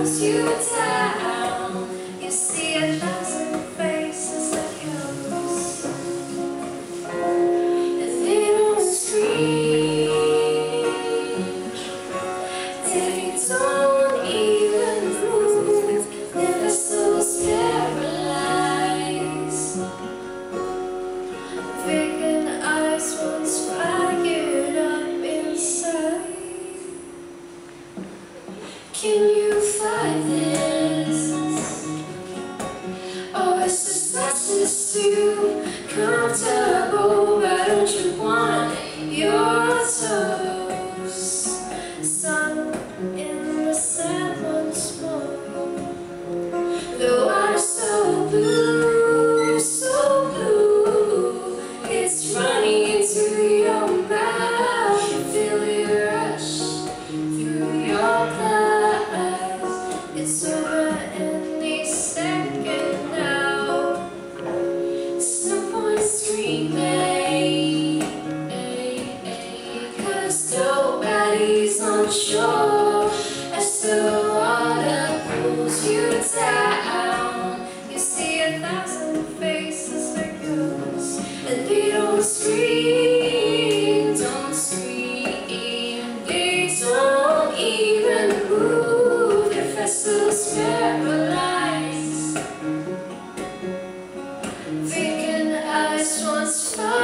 promise you nobody's on shore. As the water pulls you down, you see a thousand faces like yours, and they don't scream, don't scream, they don't even move. Their vessels paralyzed. Vacant eyes once fired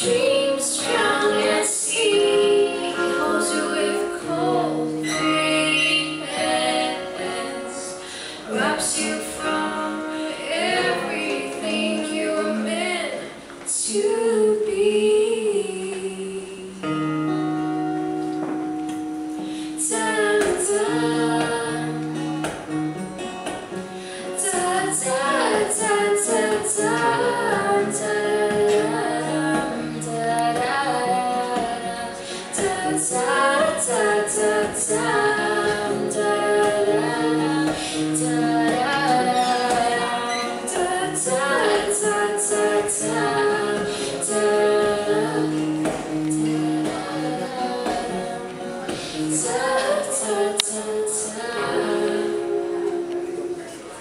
dreams drown at sea. Holds you with cold hands, robs you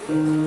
Thank mm -hmm. you.